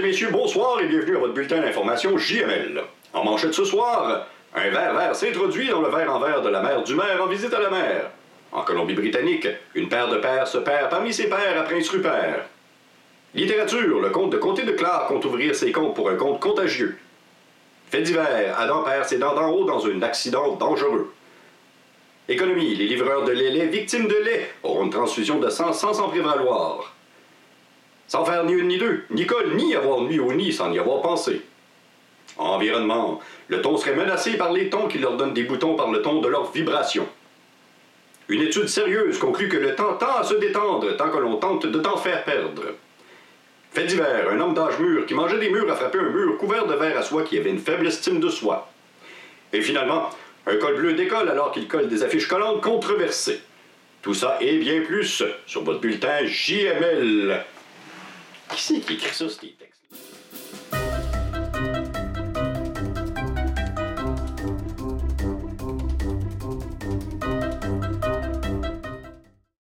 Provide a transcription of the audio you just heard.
messieurs, bonsoir et bienvenue à votre bulletin d'information JML. En manchette ce soir, un ver vert s'introduit dans le verre en verre de la mère du maire en visite à la mer. En Colombie-Britannique, une paire de pères se perd parmi ses pères à Prince Rupert. Littérature, le comte de Comté de Clark compte ouvrir ses comptes pour un compte contagieux. Fait divers, Adam perd ses dents d'en haut dans un accident dangereux. Économie, les livreurs de lait victimes de lait auront une transfusion de sang sans s'en prévaloir. Sans faire ni une ni deux, Nicole ni avoir nuit au nid sans y avoir pensé. Environnement, le ton serait menacé par les tons qui leur donnent des boutons par le ton de leur vibration. Une étude sérieuse conclut que le temps tend à se détendre tant que l'on tente de t'en faire perdre. Fait divers, un homme d'âge mûr qui mangeait des murs a frappé un mur couvert de verre à soie qui avait une faible estime de soi. Et finalement, un col bleu décolle alors qu'il colle des affiches collantes controversées. Tout ça et bien plus sur votre bulletin JML. 奇跡結晶していったりする。